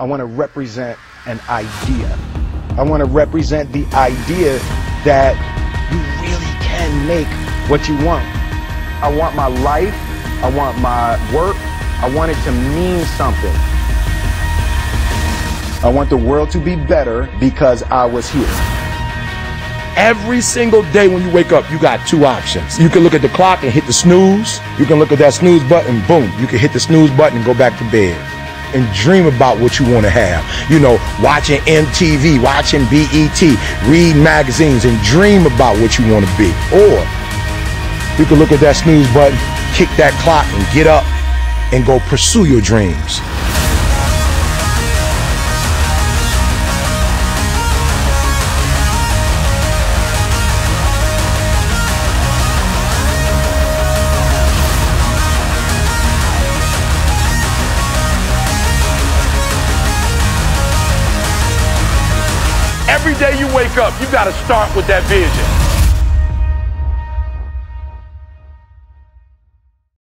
I want to represent an idea. I want to represent the idea that you really can make what you want. I want my life, I want my work, I want it to mean something. I want the world to be better because I was here. Every single day when you wake up, you got two options. You can look at the clock and hit the snooze. You can look at that snooze button, boom. You can hit the snooze button and go back to bed and dream about what you want to have. You know, watching MTV, watching BET, read magazines, and dream about what you want to be. Or you can look at that snooze button, kick that clock, and get up and go pursue your dreams. Every day you wake up, you got to start with that vision.